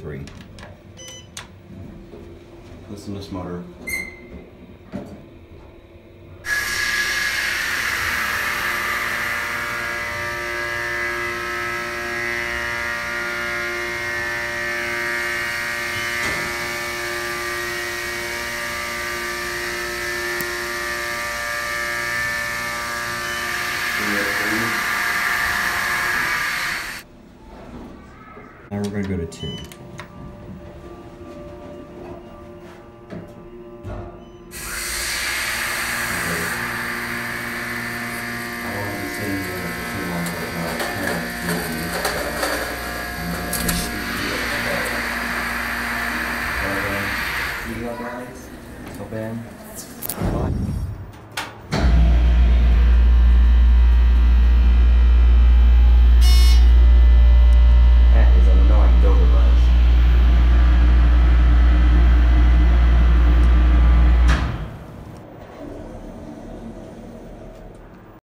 three. Listen to this motor. Now we're gonna go to two. You got guys? So Ben?